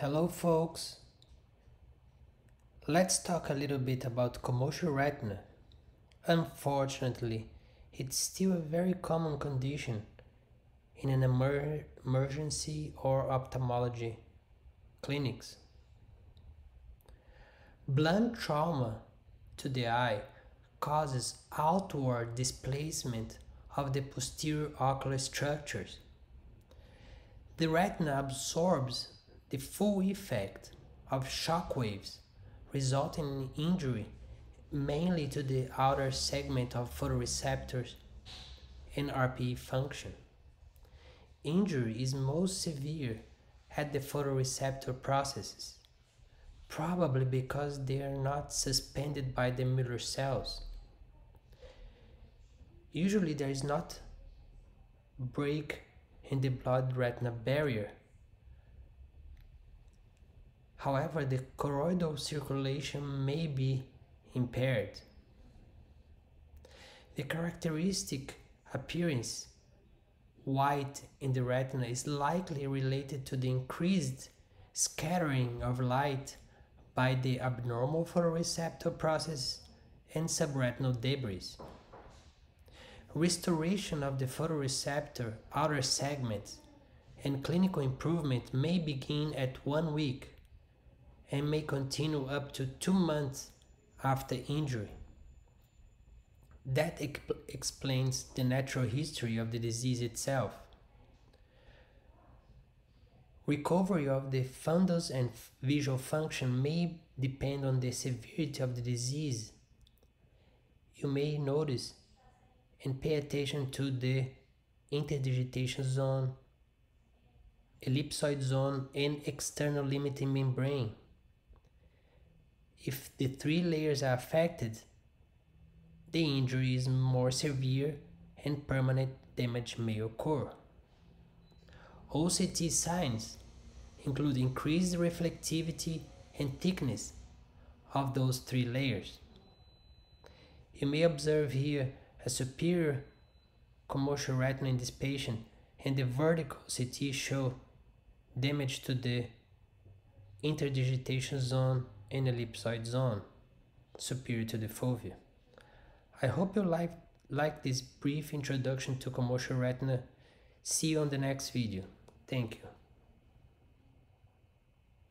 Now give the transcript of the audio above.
Hello folks. Let's talk a little bit about commotio retinae. Unfortunately, it's still a very common condition in an emer emergency or ophthalmology clinics. Blunt trauma to the eye causes outward displacement of the posterior ocular structures. The retina absorbs the full effect of shock waves resulting in injury mainly to the outer segment of photoreceptors and RPE function. Injury is most severe at the photoreceptor processes, probably because they are not suspended by the Müller cells. Usually there is not break in the blood-retina barrier However, the choroidal circulation may be impaired. The characteristic appearance white in the retina is likely related to the increased scattering of light by the abnormal photoreceptor process and subretinal debris. Restoration of the photoreceptor outer segments and clinical improvement may begin at one week and may continue up to two months after injury. That explains the natural history of the disease itself. Recovery of the fundus and visual function may depend on the severity of the disease. You may notice and pay attention to the interdigitation zone, ellipsoid zone, and external limiting membrane. If the three layers are affected, the injury is more severe and permanent damage may occur. OCT signs include increased reflectivity and thickness of those three layers. You may observe here a superior commotio retinae in this patient and the vertical CT show damage to the interdigitation zone and ellipsoid zone superior to the fovea. I hope you like, like this brief introduction to commotio retinae. See you on the next video. Thank you.